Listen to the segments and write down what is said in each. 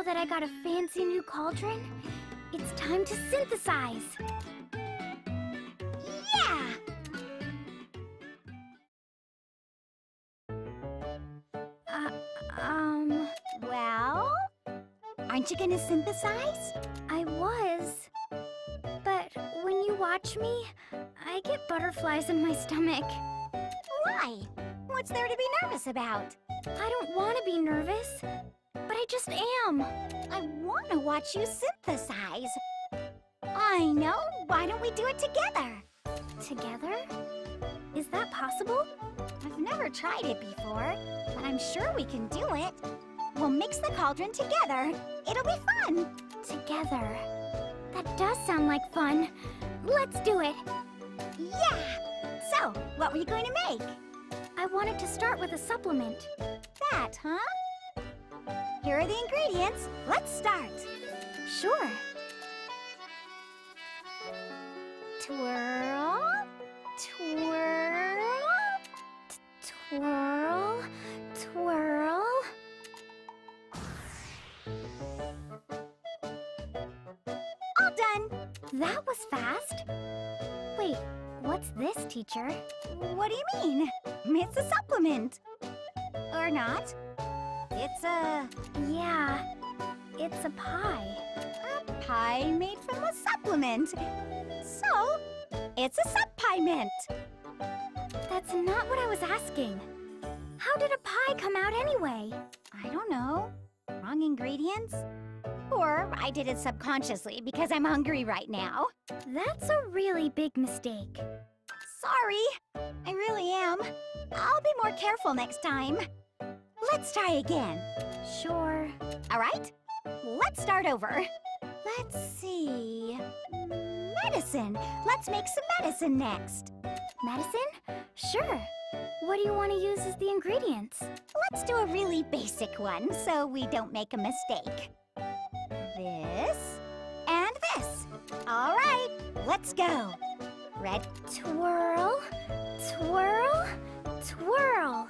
Now that I got a fancy new cauldron, it's time to synthesize. Yeah! Uh, um, Well, aren't you gonna synthesize? I was. But when you watch me, I get butterflies in my stomach. Why? What's there to be nervous about? I don't want to be nervous, I just am. I want to watch you synthesize. I know. Why don't we do it together? Together? Is that possible? I've never tried it before, but I'm sure we can do it. We'll mix the cauldron together. It'll be fun. Together. That does sound like fun. Let's do it. Yeah! So, what were you going to make? I wanted to start with a supplement. That, huh? Here are the ingredients. Let's start. Sure. Twirl, twirl. Twirl, twirl. All done. That was fast. Wait, what's this, teacher? What do you mean? It's a supplement. Or not. It's a, Yeah, it's a pie. a pie made from a supplement. So, it's a supplement. That's not what I was asking. How did a pie come out anyway? I don't know. Wrong ingredients? Or I did it subconsciously because I'm hungry right now. That's a really big mistake. Sorry. I really am. I'll be more careful next time. Let's try again. Sure. All right? Let's start over. Let's see. Medicine. Let's make some medicine next. Medicine? Sure. What do you want to use as the ingredients? Let's do a really basic one so we don't make a mistake. This and this. All right, let's go. Red, Twirl, twirl, twirl.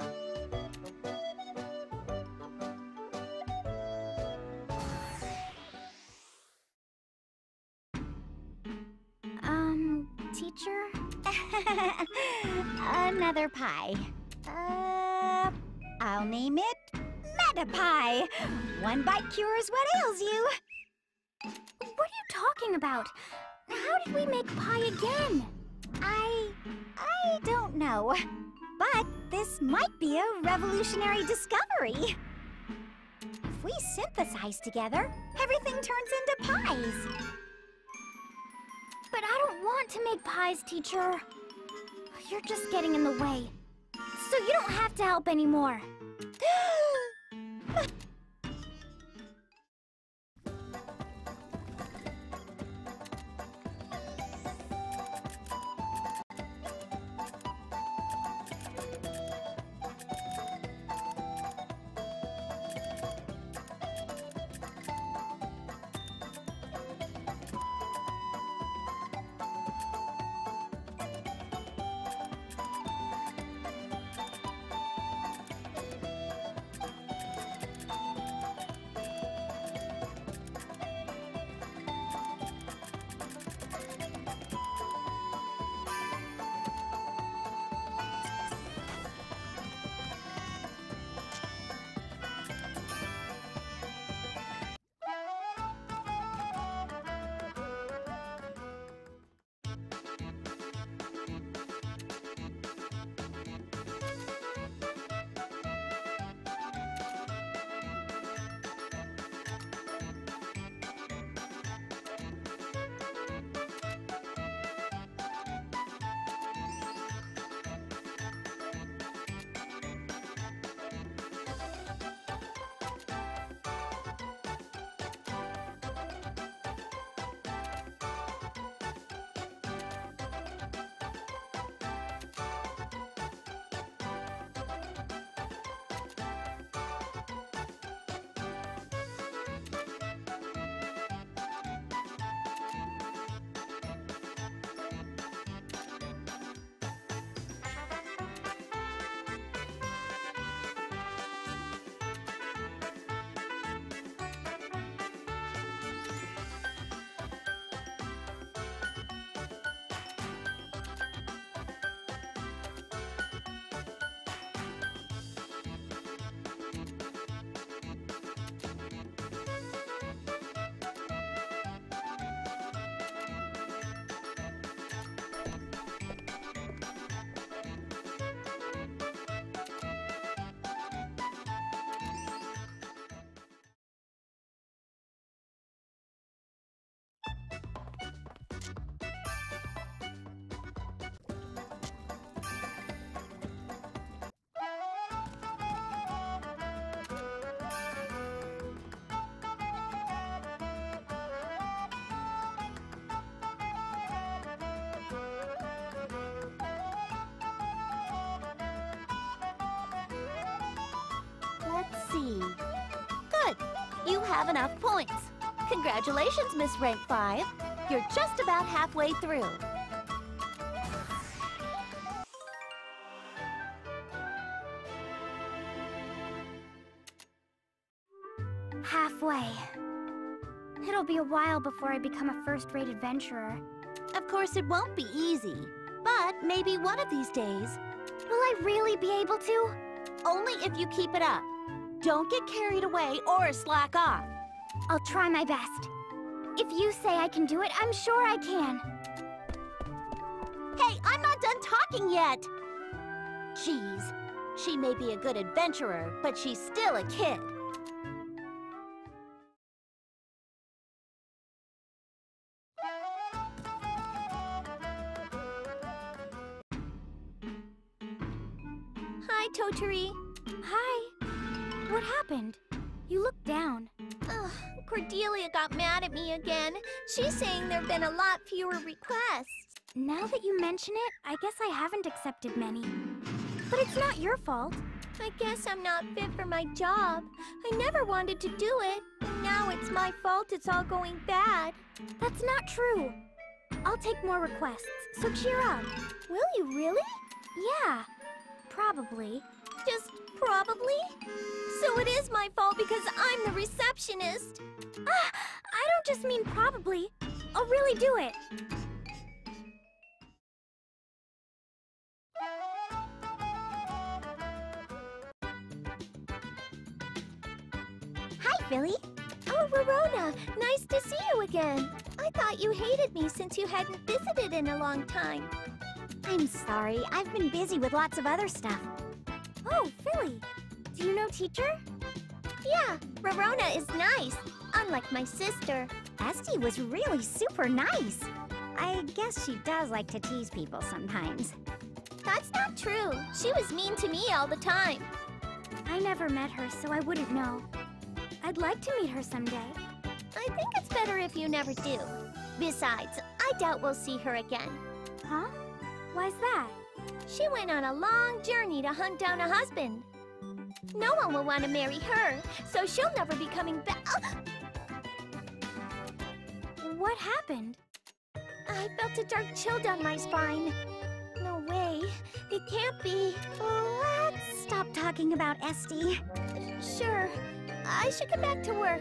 another pie. Uh, I'll name it Metapie. One bite cures what ails you. What are you talking about? How did we make pie again? I... I don't know. But this might be a revolutionary discovery. If we synthesize together, everything turns into pies. But I don't want to make pies, teacher. You're just getting in the way. So you don't have to help anymore. See. Good. You have enough points. Congratulations, Miss Rank 5. You're just about halfway through. Halfway. It'll be a while before I become a first-rate adventurer. Of course, it won't be easy. But maybe one of these days, Will I really be able to? only if you keep it up. Don't get carried away or slack off. I'll try my best. If you say I can do it, I'm sure I can. Hey, I'm not done talking yet! Jeez, she may be a good adventurer, but she's still a kid. Lot fewer requests. Now that you mention it, I guess I haven't accepted many. But it's not your fault. I guess I'm not fit for my job. I never wanted to do it, now it's my fault it's all going bad. That's not true. I'll take more requests, so cheer up. Will you really? Yeah, probably. Just probably? So it is my fault because I'm the receptionist. Ah, I don't just mean probably. I'll really do it. Hi, Filly. Oh, Rorona, nice to see you again. I thought you hated me since you hadn't visited in a long time. I'm sorry. I've been busy with lots of other stuff. Oh, Filly. Do you know teacher? Yeah, Rorona is nice, unlike my sister. Esty was really super nice. I guess she does like to tease people sometimes. That's not true. She was mean to me all the time. I never met her, so I wouldn't know. I'd like to meet her someday. I think it's better if you never do. Besides, I doubt we'll see her again. Huh? Why's that? She went on a long journey to hunt down a husband. No one will want to marry her, so she'll never be coming back. What happened? I felt a dark chill down my spine. No way. It can't be. Let's stop talking about Esty. Sure. I should get back to work.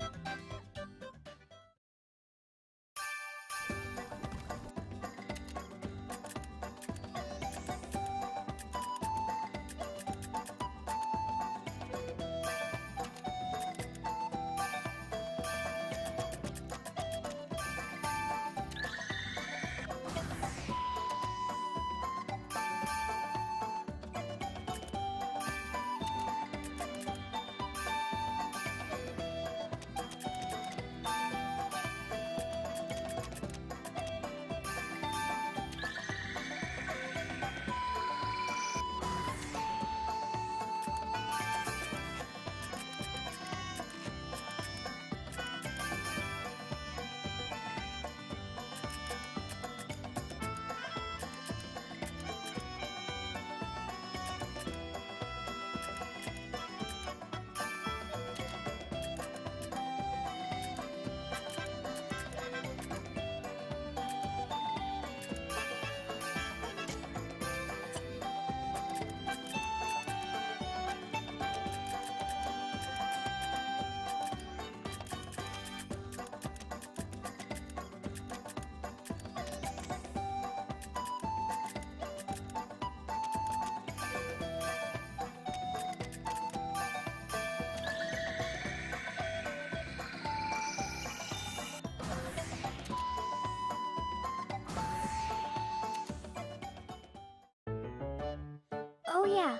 yeah.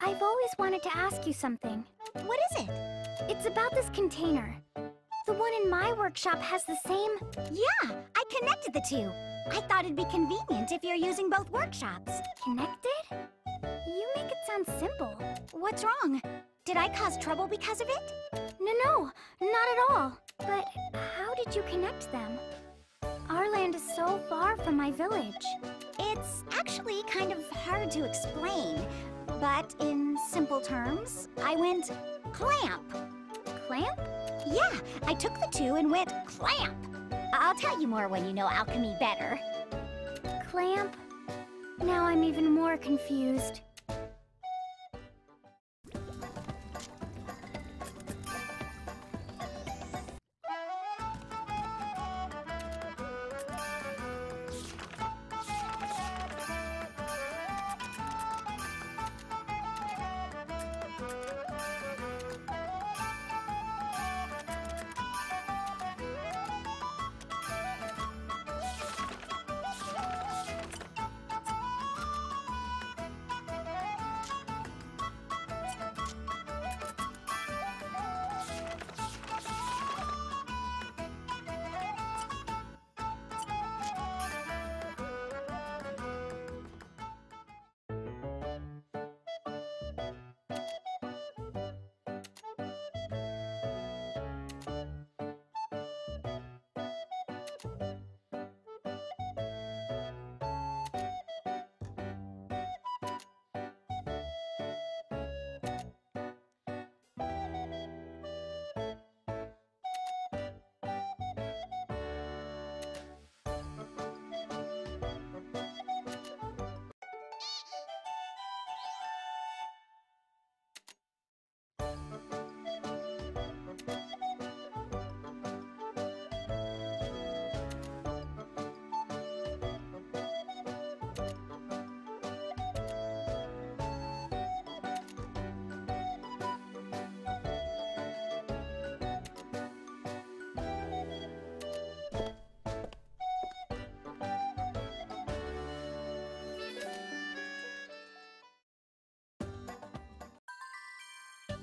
I've always wanted to ask you something. What is it? It's about this container. The one in my workshop has the same... Yeah, I connected the two. I thought it'd be convenient if you're using both workshops. Connected? You make it sound simple. What's wrong? Did I cause trouble because of it? No, no, not at all. But how did you connect them? Arland is so far from my village. It's actually kind of hard to explain, but in simple terms, I went clamp. Clamp? Yeah, I took the two and went clamp. I'll tell you more when you know alchemy better. Clamp? Now I'm even more confused.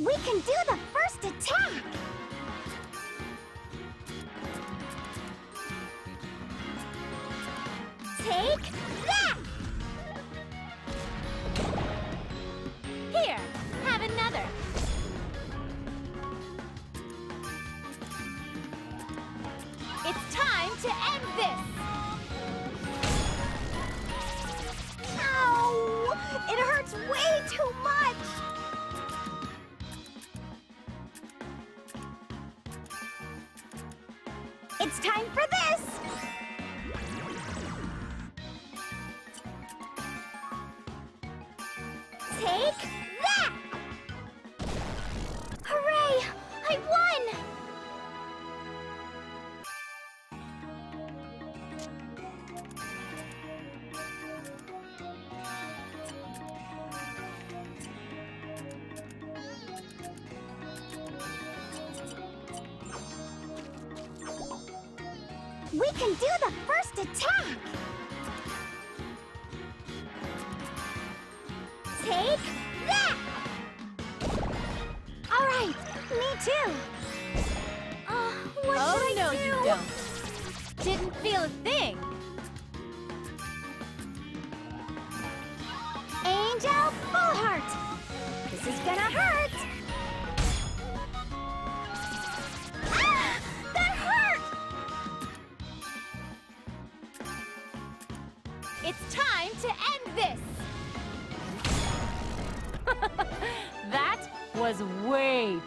We can do the first attack! Take that! Here, have another! It's time to end this! Ow! It hurts way too much!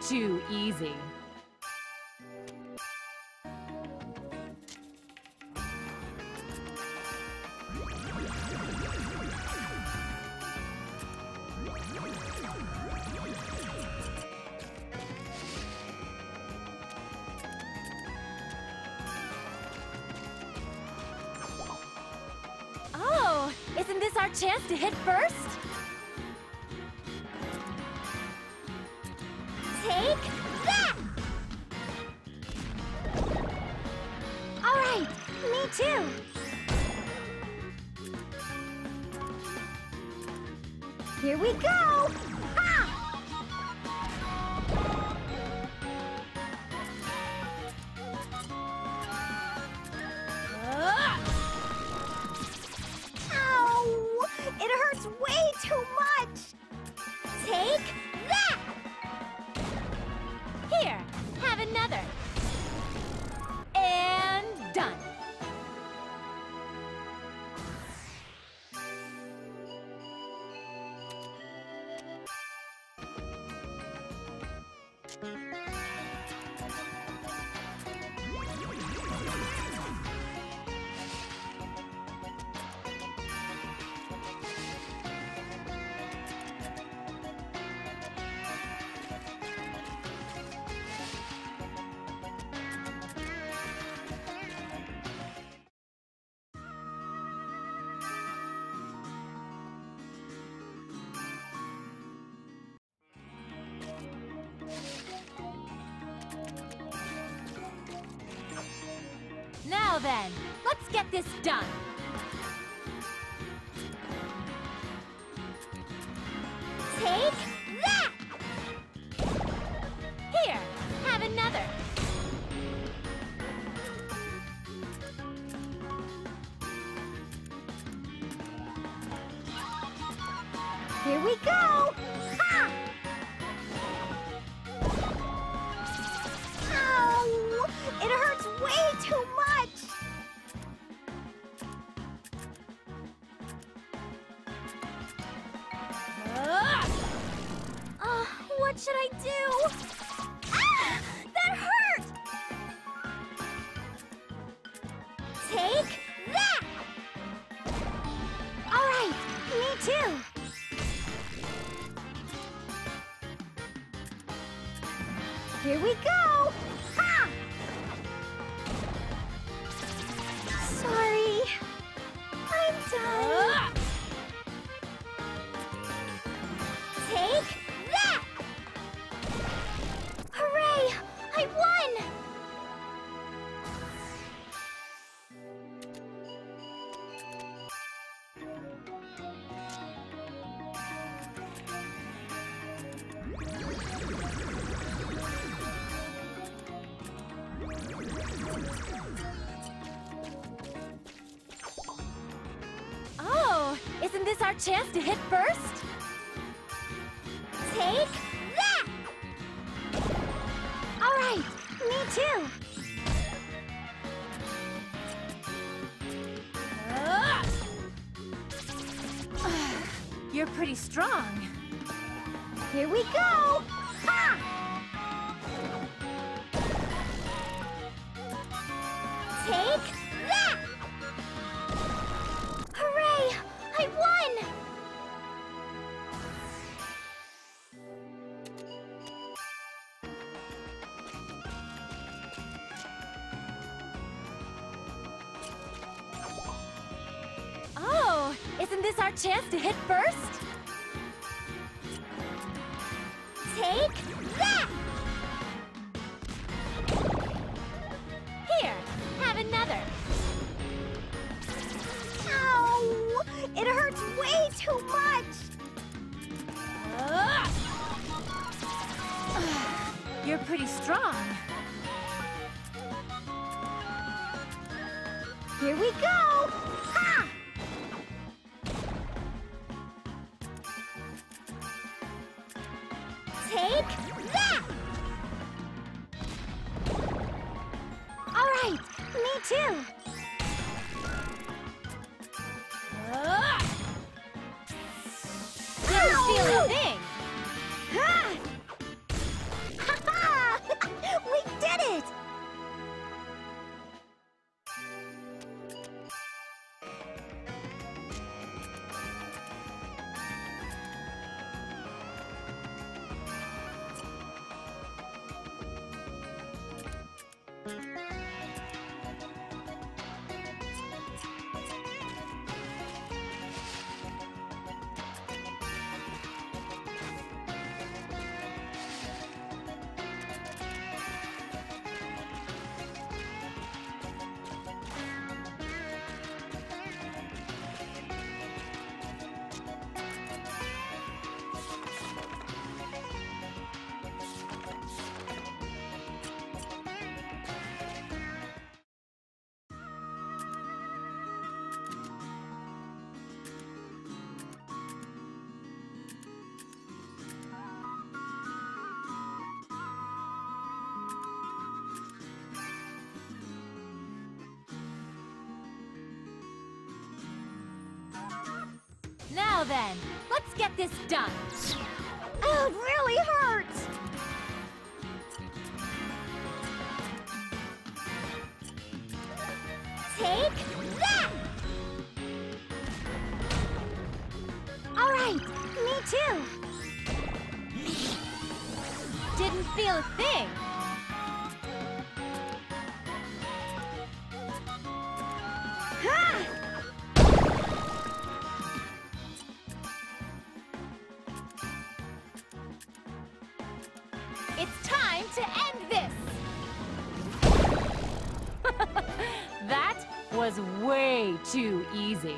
too easy. Oh, isn't this our chance to hit first? Too! Here we go! chance to hit first? chance to hit first. Then, let's get this done. Oh, really. too easy.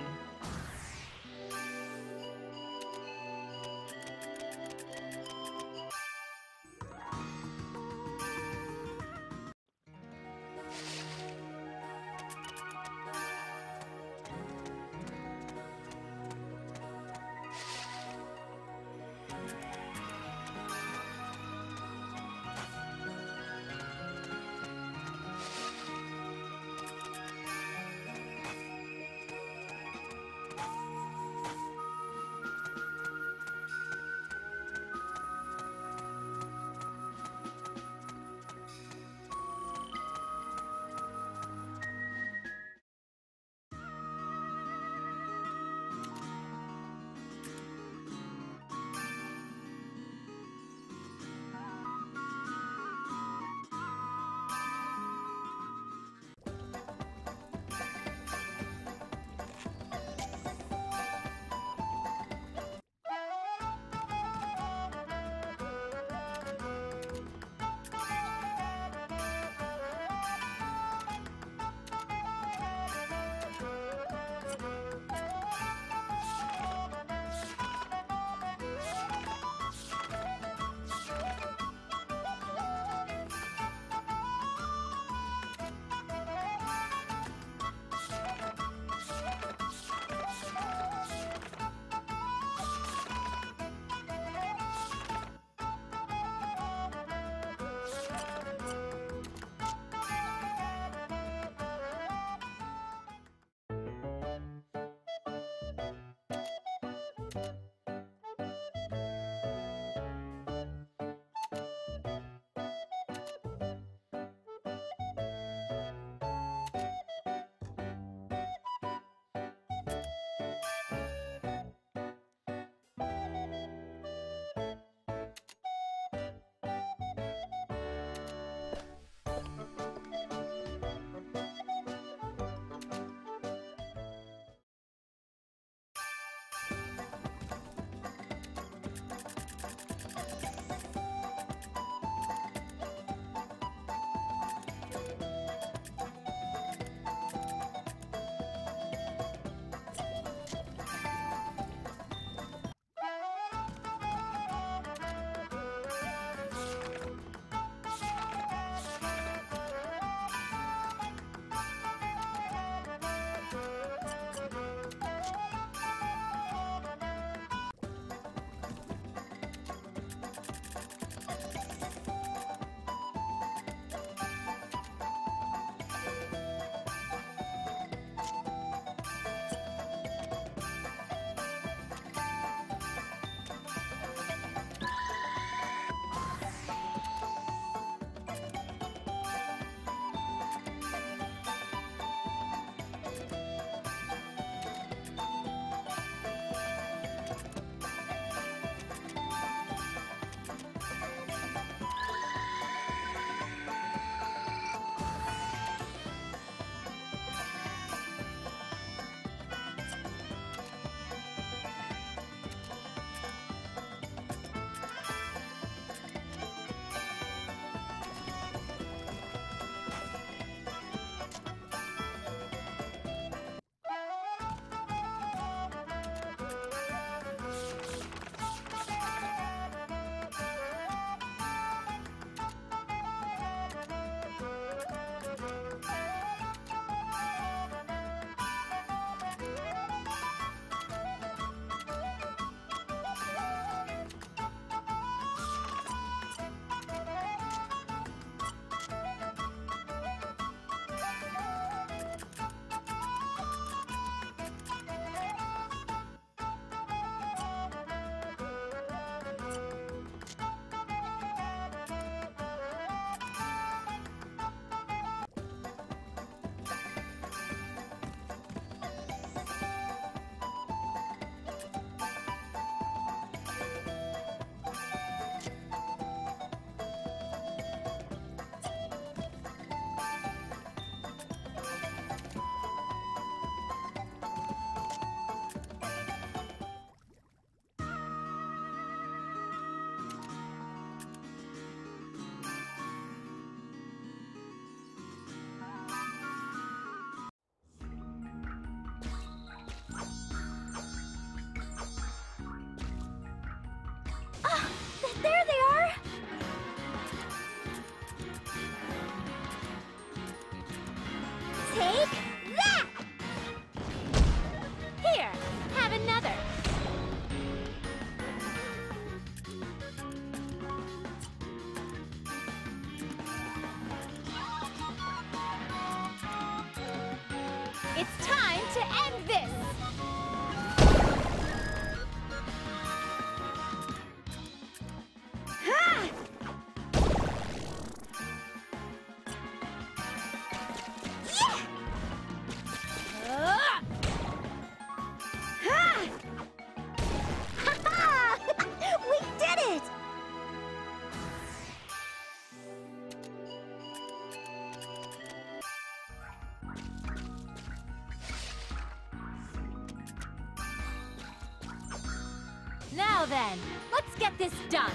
Now then, let's get this done.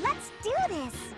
Let's do this!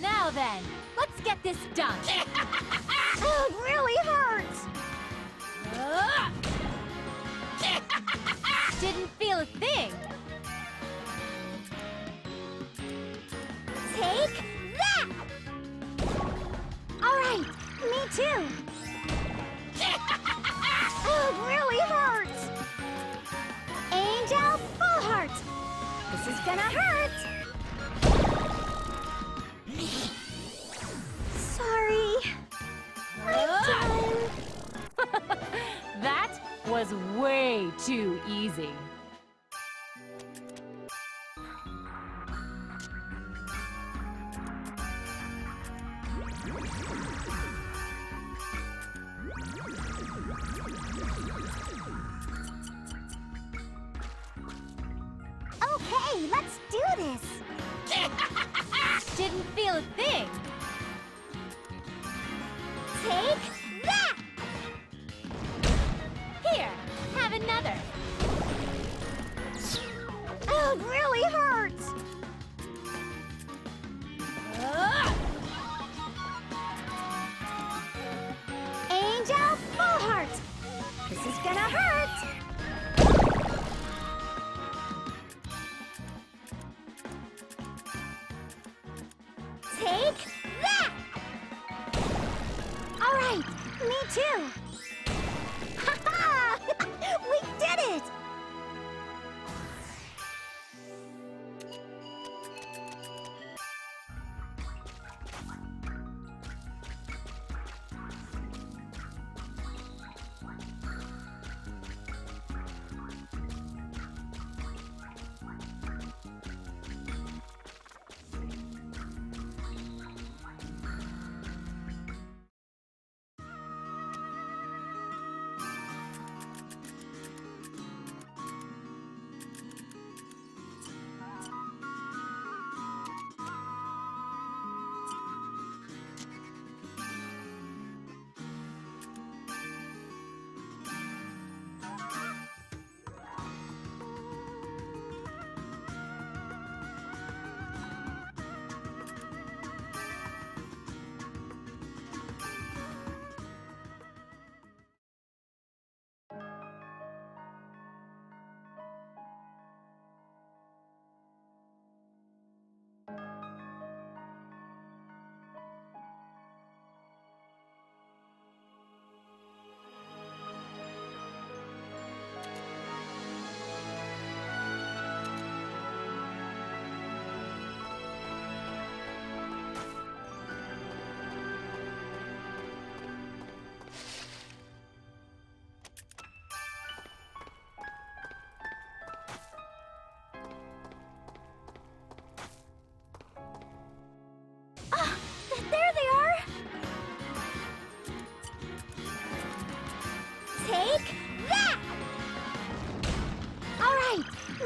Now then, let's get this done. really hurt.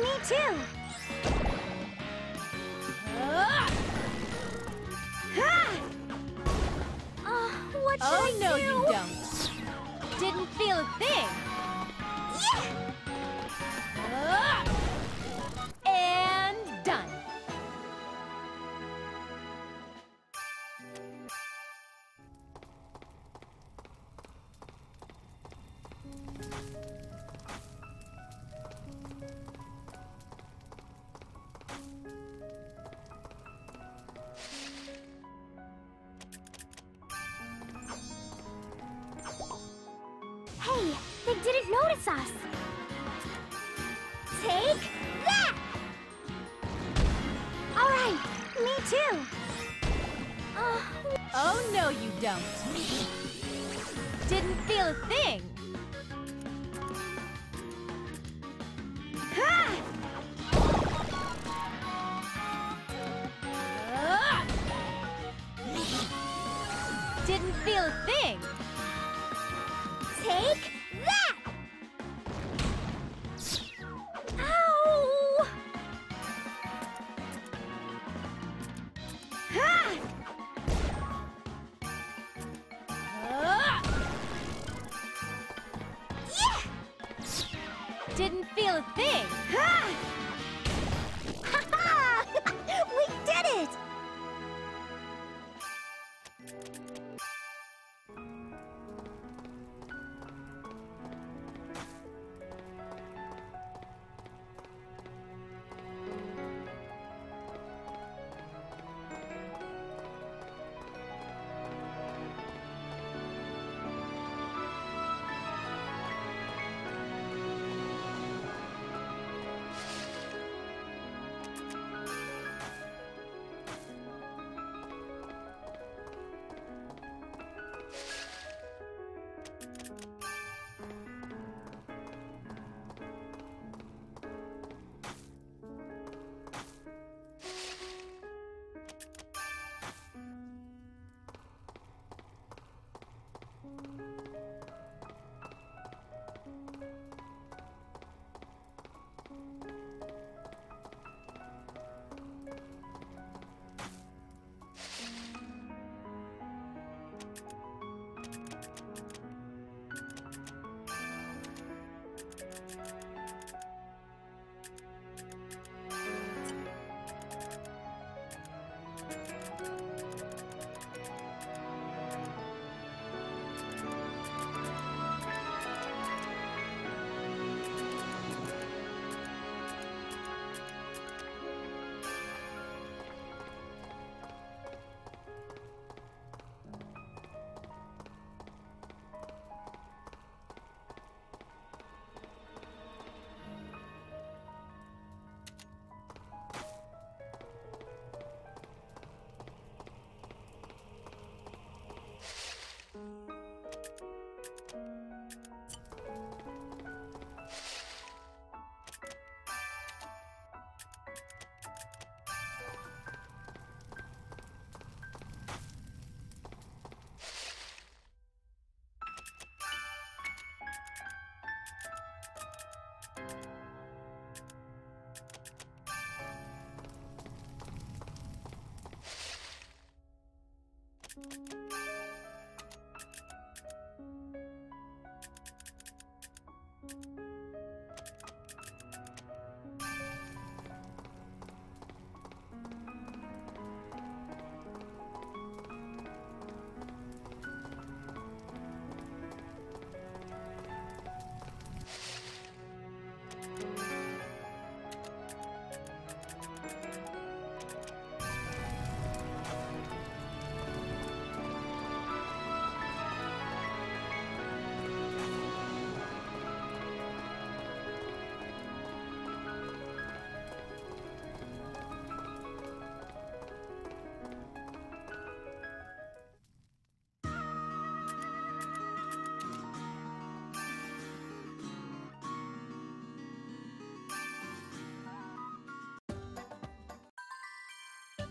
Me too. Uh, what should Oh, I no, do? you don't. Didn't feel a thing. Us! Take that! All right, me too. Uh, Oh, no, you don't. Didn't feel a thing.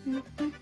Mm-hmm.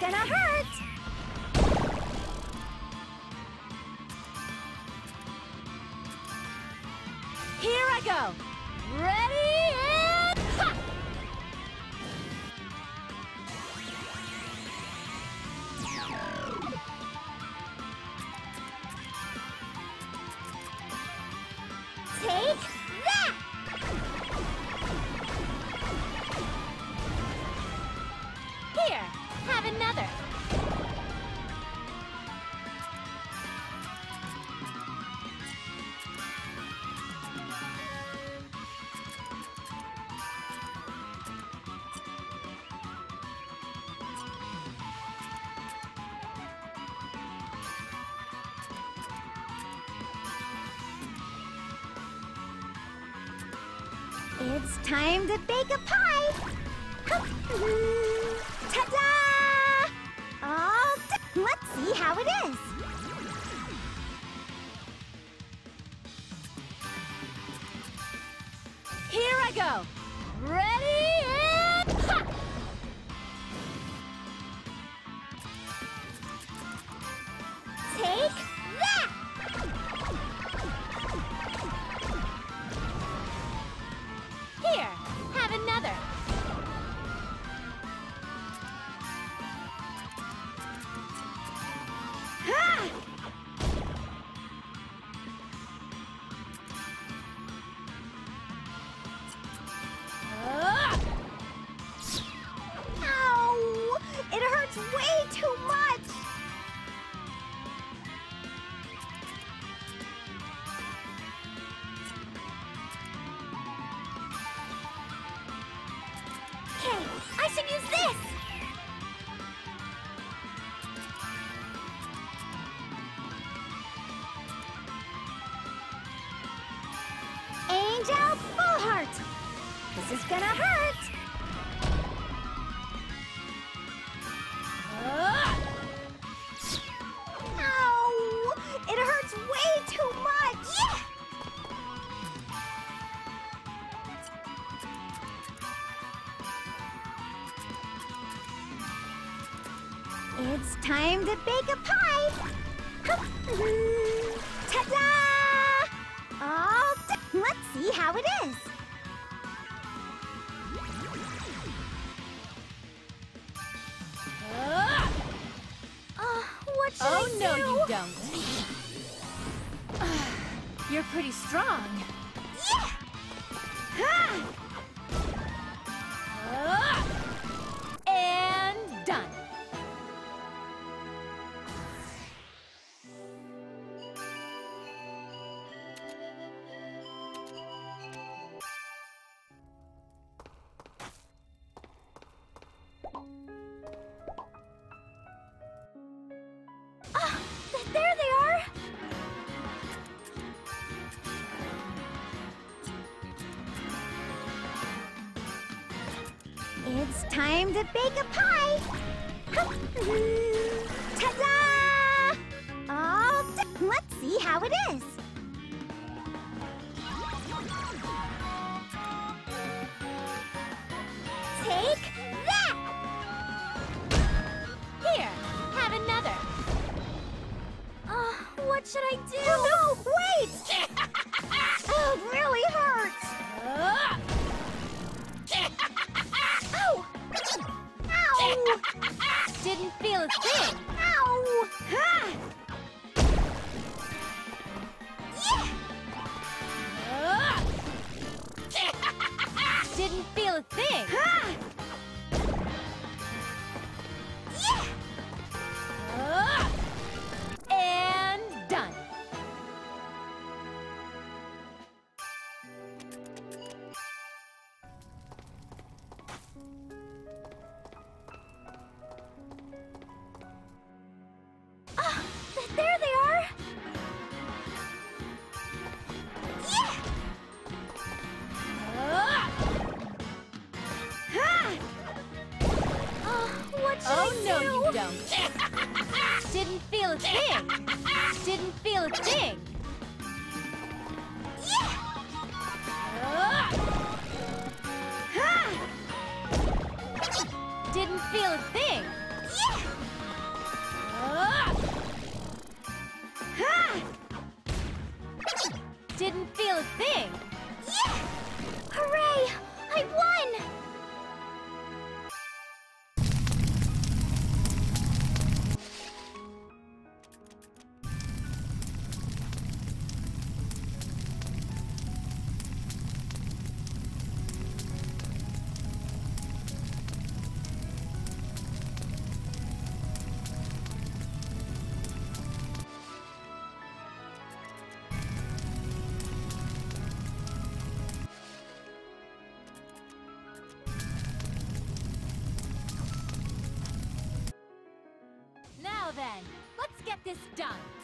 gonna hurt! to bake a pie! to bake a pie! Ta-da! All done! Let's see how it is! Uh, what should oh, I do? Oh, no you don't. You're pretty strong. Get this done.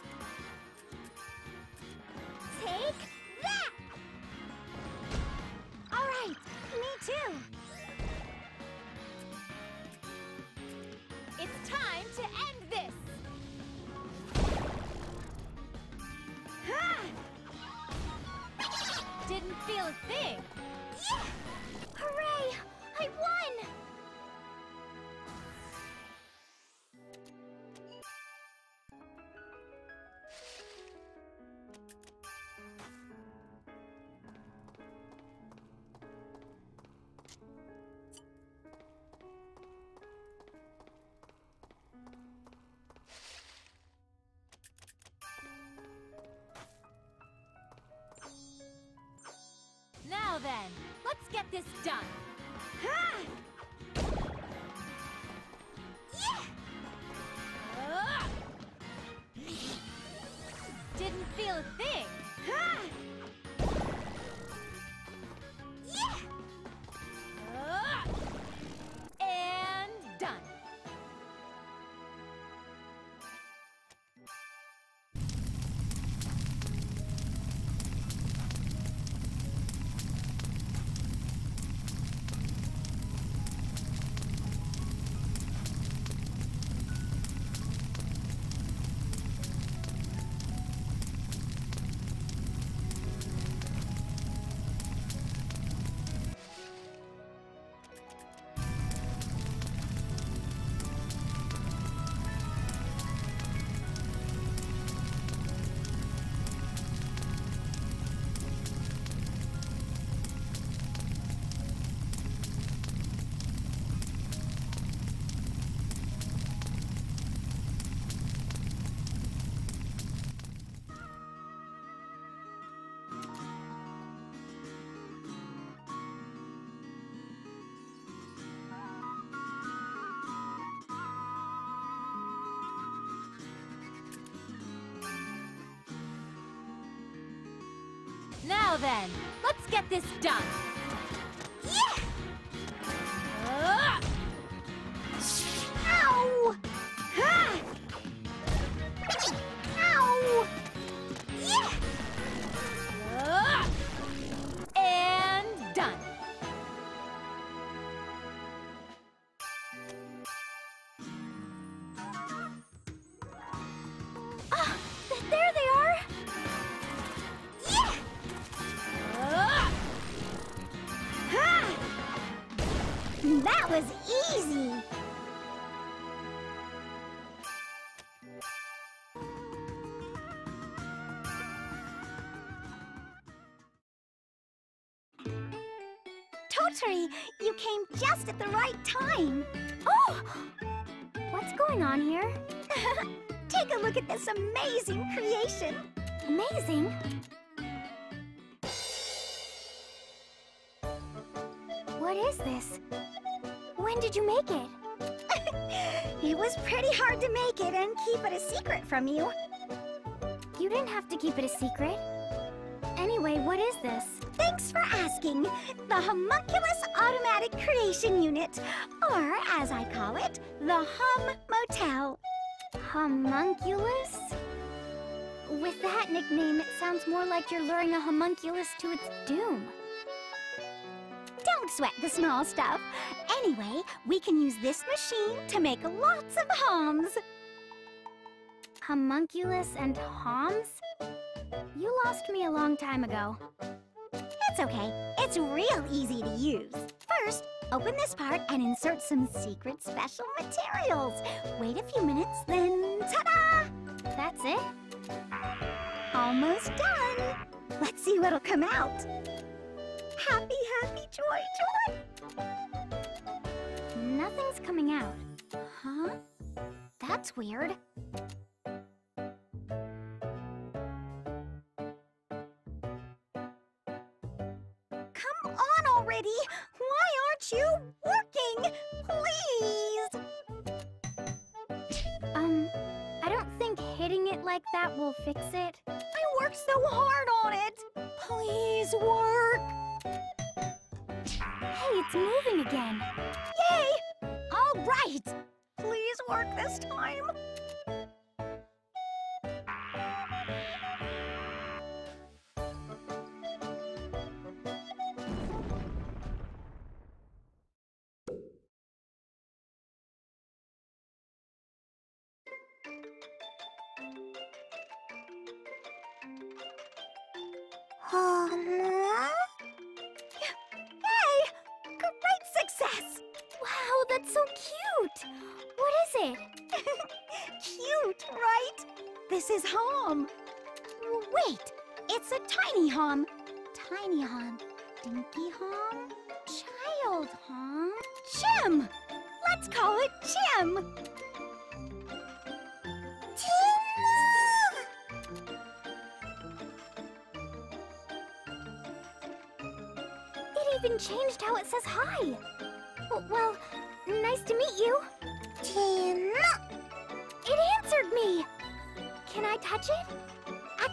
Now then, let's get this done. Didn't then, let's get this done. Just at the right time. Oh! What's going on here? Take a look at this amazing creation. Amazing. What is this? When did you make it? It was pretty hard to make it and keep it a secret from you. You didn't have to keep it a secret. Anyway, what is this? Thanks for asking. The Homunculus Automatic Creation Unit, or as I call it, the Hum Motel. Homunculus? With that nickname, it sounds more like you're luring a homunculus to its doom. Don't sweat the small stuff. Anyway, we can use this machine to make lots of hums. Homunculus and Homs? You lost me a long time ago. It's okay. It's real easy to use. First, open this part and insert some secret special materials. Wait a few minutes, then ta-da! That's it? Almost done. Let's see what'll come out. Happy, happy, joy, joy. Nothing's coming out. Huh? That's weird. Already! Why aren't you working? Please! Um, I don't think hitting it like that will fix it. I worked so hard on it! Please work! Hey, it's moving again. Yay! All right! Please work this time.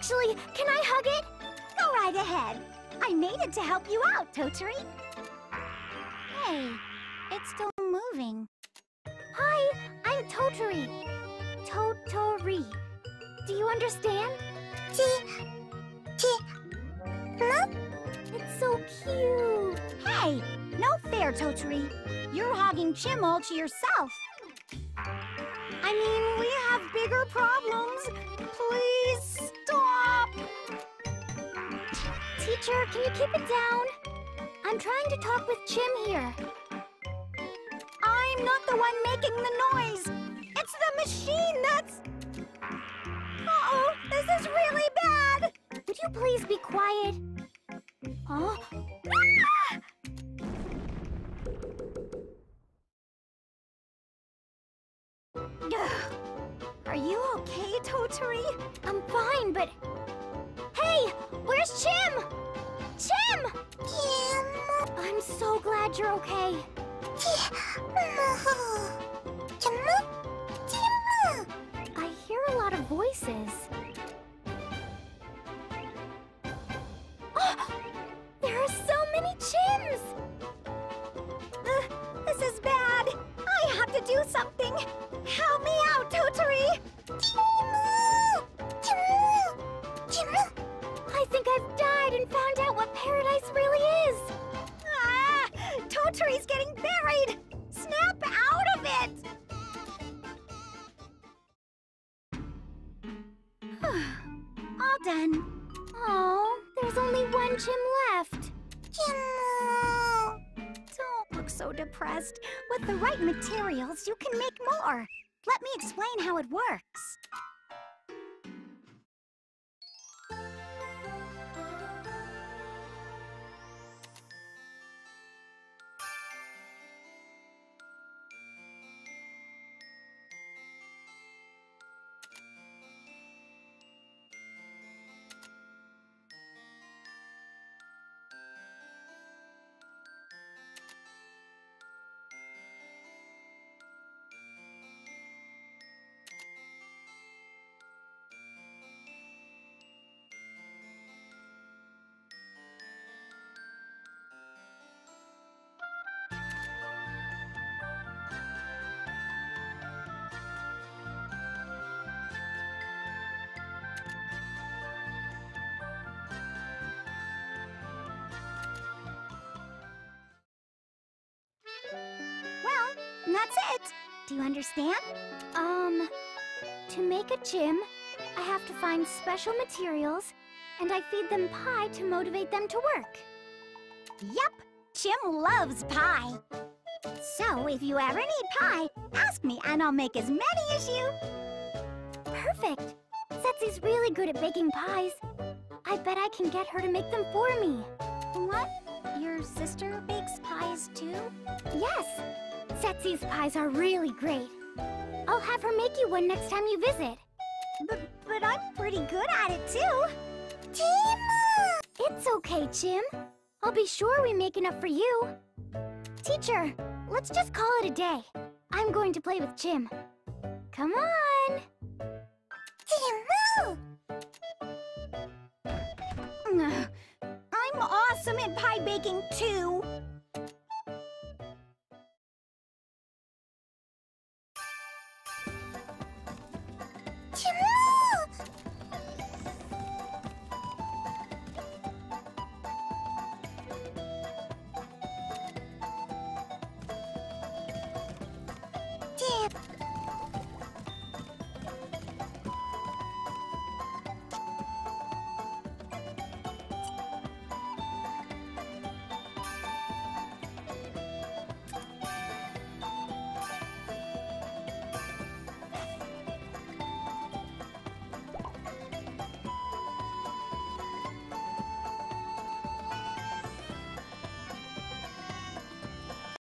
Actually, can I hug it? Go right ahead. I made it to help you out, Totori. Hey, it's still moving. Hi, I'm Totori. Totori. Do you understand? Huh? It's so cute. Hey, no fair, Totori. You're hogging Chim all to yourself. I mean, we have bigger problems. Please. Teacher, can you keep it down? I'm trying to talk with Chim here. I'm not the one making the noise. It's the machine that's... Uh-oh, this is really bad. Would you please be quiet? Huh? Ah! Are you okay, Totori? I'm fine, but... Hey, where's Chim? Chim! Kim. I'm so glad you're okay. Chim! Chim! I hear a lot of voices. there are so many Chims! Uh, this is bad. I have to do something. Help me out, Totori. And found out what paradise really is. Ah, Totori's getting buried. Snap out of it. All done. Oh, there's only one Chim left. Chim! Don't look so depressed. With the right materials, you can make more. Let me explain how it works. That's it. Do you understand? Um, to make a Chim, I have to find special materials, and I feed them pie to motivate them to work. Yep, Chim loves pie. So if you ever need pie, ask me and I'll make as many as you. Perfect! Ceci's really good at baking pies. I bet I can get her to make them for me. What? Your sister bakes pies too? Yes! Ceci's pies are really great. I'll have her make you one next time you visit. But, but I'm pretty good at it too. Chim! It's okay, Chim. I'll be sure we make enough for you. Teacher, let's just call it a day. I'm going to play with Chim. Come on! Ugh, I'm awesome at pie baking too.